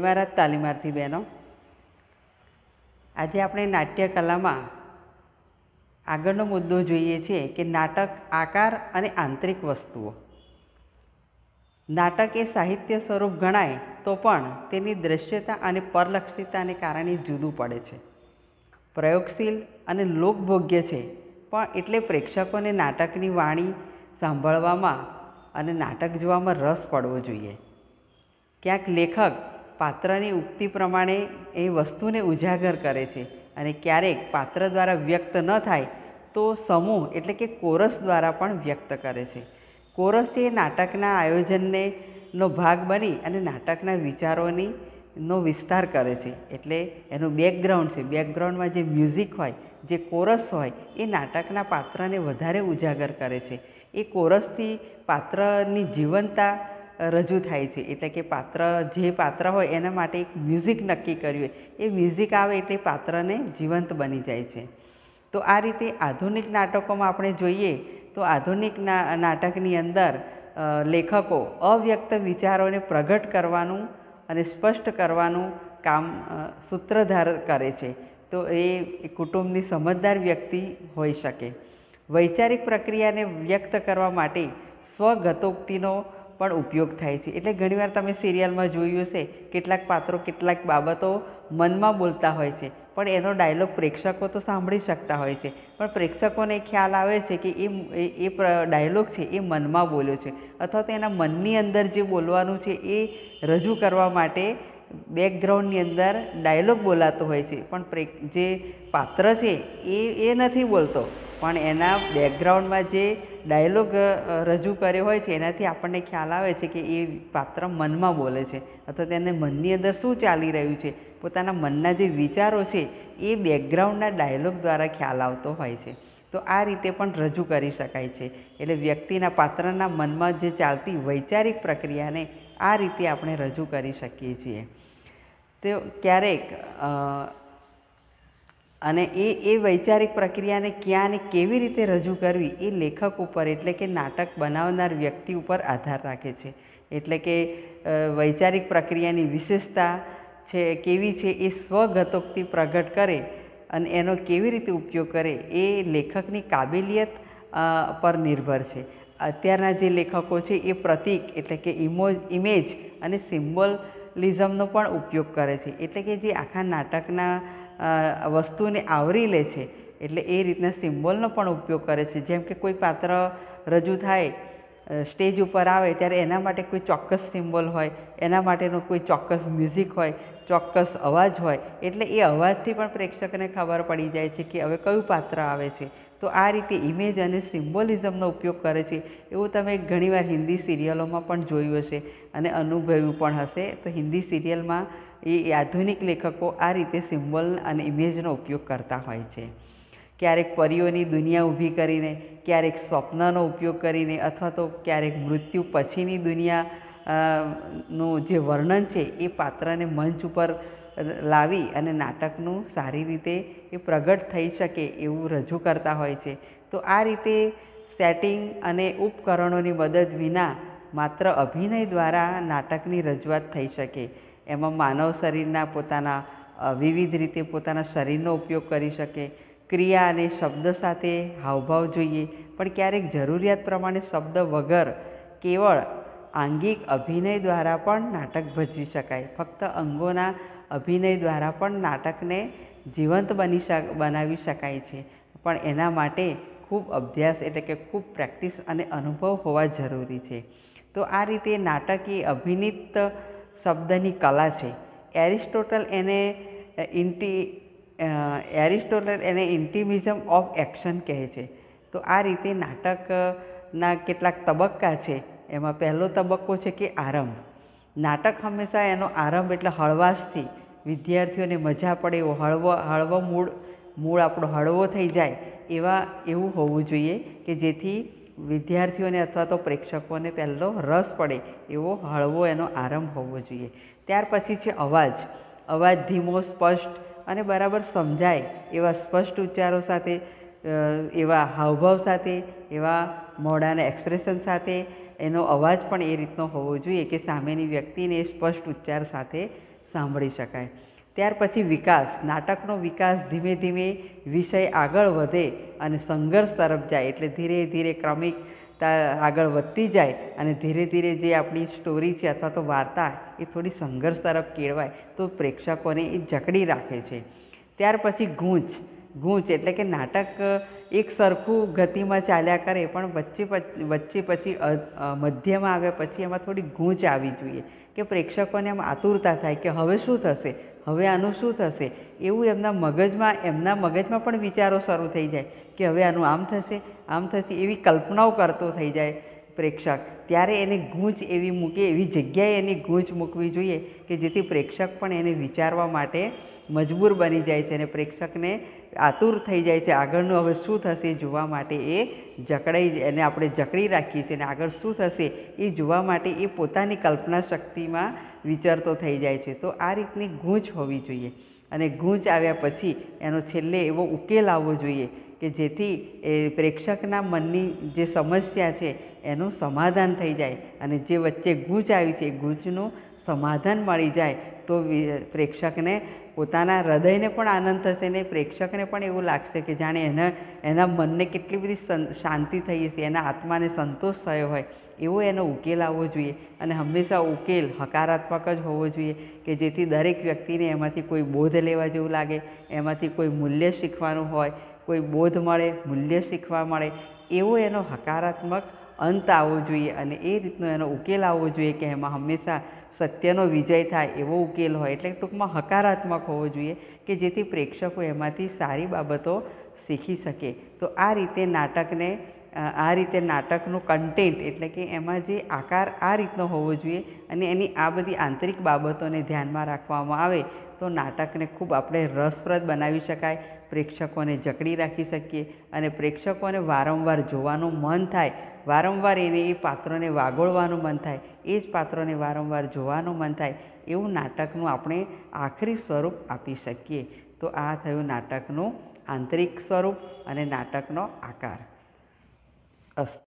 મારા તાલીમાર્થી બહેનો, આજે આપણે નાટ્ય કલામાં આગળનો મુદ્દો જોઈએ છીએ કે નાટક આકાર અને આંતરિક વસ્તુઓ. નાટક એ સાહિત્ય સ્વરૂપ ગણાય તો પણ તેની દ્રશ્યતા અને પરલક્ષિતાને કારણે જુદું પડે છે. પ્રયોગશીલ અને લોકભોગ્ય છે, પણ એટલે પ્રેક્ષકોને નાટકની વાણી સાંભળવામાં અને નાટક જોવામાં રસ પડવો જોઈએ. ક્યાંક લેખક પાત્રની ઉક્તિ પ્રમાણે એ વસ્તુને ઉજાગર કરે છે અને ક્યારેક પાત્ર દ્વારા વ્યક્ત ન થાય તો સમૂહ એટલે કે કોરસ દ્વારા પણ વ્યક્ત કરે છે. કોરસ એ નાટકના આયોજનને નો ભાગ બની અને નાટકના વિચારોની નો વિસ્તાર કરે છે. એટલે એનું બેકગ્રાઉન્ડ છે. બેકગ્રાઉન્ડમાં જે મ્યુઝિક હોય, જે કોરસ હોય, એ નાટકના પાત્રને વધારે ઉજાગર કરે છે. એ કોરસથી પાત્રની જીવંતતા રજૂ થાય છે. એટલે કે પાત્ર, જે પાત્ર હોય એના માટે એક મ્યુઝિક નક્કી કર્યું હોય. એ મ્યુઝિક આવે એટલે પાત્રને જીવંત બની જાય છે. તો આ રીતે આધુનિક નાટકોમાં આપણે જોઈએ તો આધુનિક નાટકની અંદર લેખકો અવ્યક્ત વિચારોને પ્રગટ કરવાનું અને સ્પષ્ટ કરવાનું કામ સૂત્રધાર કરે છે. તો એ કુટુંબની સમજદાર વ્યક્તિ હોઈ શકે. વૈચારિક પ્રક્રિયાને વ્યક્ત કરવા માટે સ્વગતોક્તિનો પણ ઉપયોગ થાય છે. એટલે ઘણીવાર તમે સિરિયલમાં જોયું હશે, કેટલાક પાત્રો, કેટલાક બાબતો મનમાં બોલતા હોય છે. પણ એનો ડાયલોગ પ્રેક્ષકો તો સાંભળી શકતા હોય છે. પણ પ્રેક્ષકોને ખ્યાલ આવે છે કે એ એ ડાયલોગ છે એ મનમાં બોલ્યો છે. અથવા તો એના મનની અંદર જે બોલવાનું છે એ રજૂ કરવા માટે બેકગ્રાઉન્ડની અંદર ડાયલોગ બોલાતો હોય છે. પણ જે પાત્ર છે એ એ નથી બોલતો. પણ એના બેકગ્રાઉન્ડમાં જે ડાયલોગ રજૂ કર્યો હોય છે, એનાથી આપણને ખ્યાલ આવે છે કે એ પાત્ર મનમાં બોલે છે. અથવા તેને મનની અંદર શું ચાલી રહ્યું છે? પોતાના મનના જે વિચારો છે, એ બેકગ્રાઉન્ડના ડાયલોગ દ્વારા ખ્યાલ આવતો હોય છે. તો આ રીતે પણ રજૂ કરી શકાય છે. એટલે વ્યક્તિના પાત્રના મનમાં જે ચાલતી વૈચારિક પ્રક્રિયાને આ રીતે આપણે રજૂ કરી શકીએ છીએ. તો ક્યારેક અને એ એ વૈચારિક પ્રક્રિયાને ક્યાં અને કેવી રીતે રજૂ કરવી એ લેખક ઉપર એટલે કે નાટક બનાવનાર વ્યક્તિ ઉપર આધાર રાખે છે. એટલે કે વૈચારિક પ્રક્રિયાની વિશેષતા છે, કેવી છે એ સ્વગતોક્તિ પ્રગટ કરે અને એનો કેવી રીતે ઉપયોગ કરે એ લેખકની કાબેલિયત પર નિર્ભર છે. અત્યારના જે લેખકો છે એ પ્રતીક એટલે કે ઇમો, ઇમેજ અને સિમ્બોલિઝમનો પણ ઉપયોગ કરે છે. એટલે કે જે આખા નાટકના વસ્તુને આવરી લે છે. એટલે એ રીતના સિમ્બોલનો પણ ઉપયોગ કરે છે. જેમ કે કોઈ પાત્ર રજૂ થાય સ્ટેજ ઉપર આવે ત્યારે એના માટે કોઈ ચોક્કસ સિમ્બોલ હોય, એના માટેનો કોઈ ચોક્કસ મ્યુઝિક હોય, ચોક્કસ અવાજ હોય, એટલે એ અવાજથી પણ પ્રેક્ષકને ખબર પડી જાય છે કે હવે કયું પાત્ર આવે છે. તો આ રીતે ઇમેજ અને સિમ્બોલિઝમનો ઉપયોગ કરે છે. એવું તમે ઘણીવાર હિન્દી સિરિયલોમાં પણ જોયું હશે અને અનુભવ્યું પણ હશે. તો હિન્દી સિરિયલમાં એ આધુનિક લેખકો આ રીતે સિમ્બોલ અને ઇમેજનો ઉપયોગ કરતા હોય છે. ક્યારેક પરીઓની દુનિયા ઊભી કરીને, ક્યારેક સ્વપ્નનો ઉપયોગ કરીને અથવા તો ક્યારેક મૃત્યુ પછીની દુનિયા નું જે વર્ણન છે એ પાત્રને મંચ ઉપર લાવી અને નાટકનું સારી રીતે એ પ્રગટ થઈ શકે એવું રજૂ કરતા હોય છે. તો આ રીતે સેટિંગ અને ઉપકરણોની મદદ વિના માત્ર અભિનય દ્વારા નાટકની રજૂઆત થઈ શકે. એમાં માનવ શરીરના પોતાના વિવિધ રીતે પોતાના શરીરનો ઉપયોગ કરી શકે. ક્રિયા અને શબ્દ સાથે હાવભાવ જોઈએ. પણ ક્યારેક જરૂરિયાત પ્રમાણે શબ્દ વગર કેવળ આંગિક અભિનય દ્વારા પણ નાટક ભજવી શકાય. ફક્ત અંગોના અભિનય દ્વારા પણ નાટકને જીવંત બની શક, બનાવી શકાય છે. પણ એના માટે ખૂબ અભ્યાસ એટલે કે ખૂબ પ્રેક્ટિસ અને અનુભવ હોવા જરૂરી છે. તો આ રીતે નાટક એ અભિનીત શબ્દની કલા છે. એરિસ્ટોટલ એને ઇન્ટી એરિસ્ટોટલ એને ઇન્ટિમિઝમ ઓફ એક્શન કહે છે. તો આ રીતે નાટકના કેટલાક તબક્કા છે. એમાં પહેલો તબક્કો છે કે આરંભ. નાટક હંમેશા એનો આરંભ એટલે હળવાશથી. વિદ્યાર્થીઓને મજા પડે એવો હળવો હળવો મૂળ મૂળ આપણો હળવો થઈ જાય એવા એવું હોવું જોઈએ કે જેથી વિદ્યાર્થીઓને અથવા તો પ્રેક્ષકોને પહેલો રસ પડે એવો હળવો એનો આરંભ હોવો જોઈએ. ત્યાર પછી છે અવાજ. અવાજ ધીમો, સ્પષ્ટ અને બરાબર સમજાય એવા સ્પષ્ટ ઉચ્ચારો સાથે એવા હાવભાવ સાથે, એવા મોઢાના એક્સપ્રેશન સાથે એનો અવાજ પણ એ રીતનો હોવો જોઈએ કે સામેની વ્યક્તિને સ્પષ્ટ ઉચ્ચાર સાથે સાંભળી શકાય. ત્યાર પછી વિકાસ, નાટકનો વિકાસ ધીમે ધીમે વિષય આગળ વધે અને સંઘર્ષ તરફ જાય એટલે ધીરે ધીરે ક્રમિકતા આગળ વધતી જાય અને ધીરે ધીરે જે આપણી સ્ટોરી છે અથવા તો વાર્તા એ થોડી સંઘર્ષ તરફ કેળવાય તો પ્રેક્ષકોને એ જકડી રાખે છે. ત્યાર પછી ગૂંચ ગૂંચ એટલે કે નાટક એક સરખું ગતિમાં ચાલ્યા કરે પણ વચ્ચે વચ્ચે પછી મધ્યમાં આવ્યા પછી એમાં થોડી ગૂંચ આવી જોઈએ કે પ્રેક્ષકોને આમ આતુરતા થાય કે હવે શું થશે? હવે આનું શું થશે? એવું એમના મગજમાં એમના મગજમાં પણ વિચારો શરૂ થઈ જાય કે હવે આનું આમ થશે આમ થશે એવી કલ્પનાઓ કરતો થઈ જાય પ્રેક્ષક. ત્યારે એને ગૂંચ એવી મૂકે, એવી જગ્યાએ એની ગૂંચ મૂકવી જોઈએ કે જેથી પ્રેક્ષક પણ એને વિચારવા માટે મજબૂર બની જાય છે અને પ્રેક્ષકને આતુર થઈ જાય છે આગળનું હવે શું થશે જોવા માટે એ જકડાઈ એને આપણે જકડી રાખીએ છીએ અને આગળ શું થશે એ જોવા માટે એ પોતાની કલ્પના શક્તિમાં વિચરતો થઈ જાય છે. તો આ રીતની ગૂંચ હોવી જોઈએ અને ગૂંચ આવ્યા પછી એનો છેલ્લે એવો ઉકેલ આવવો જોઈએ કે જેથી એ પ્રેક્ષકના મનની જે સમસ્યા છે એનું સમાધાન થઈ જાય અને જે વચ્ચે ગૂંચ આવી છે એ ગૂંચનું સમાધાન મળી જાય તો પ્રેક્ષકને પોતાના હૃદયને પણ આનંદ થશે ને પ્રેક્ષકને પણ એવું લાગશે કે જાણે એના એના મનને કેટલી બધી શાંતિ થઈ હશે, એના આત્માને સંતોષ થયો હોય, એવો એનો ઉકેલ આવવો જોઈએ. અને હંમેશા ઉકેલ હકારાત્મક જ હોવો જોઈએ કે જેથી દરેક વ્યક્તિને એમાંથી કોઈ બોધ લેવા જેવું લાગે, એમાંથી કોઈ મૂલ્ય શીખવાનું હોય, કોઈ બોધ મળે, મૂલ્ય શીખવા મળે, એવો એનો હકારાત્મક અંત આવવો જોઈએ અને એ રીતનો એનો ઉકેલ આવવો જોઈએ કે એમાં હંમેશા સત્યનો વિજય થાય એવો ઉકેલ હોય. એટલે ટૂંકમાં હકારાત્મક હોવો જોઈએ કે જેથી પ્રેક્ષકો એમાંથી સારી બાબતો શીખી શકે. તો આ રીતે નાટકને આ રીતે નાટકનું કન્ટેન્ટ એટલે કે એમાં જે આકાર આ રીતનો હોવો જોઈએ અને એની આ બધી આંતરિક બાબતોને ધ્યાનમાં રાખવામાં આવે તો નાટકને ખૂબ આપણે રસપ્રદ બનાવી શકાય, પ્રેક્ષકોને જકડી રાખી શકીએ અને પ્રેક્ષકોને વારંવાર જોવાનું મન થાય, વારંવાર એને એ પાત્રોને વાગોળવાનું મન થાય, એ જ પાત્રોને વારંવાર જોવાનું મન થાય એવું નાટકનું આપણે આખરી સ્વરૂપ આપી શકીએ. તો આ થયું નાટકનું આંતરિક સ્વરૂપ અને નાટકનો આકાર. hasta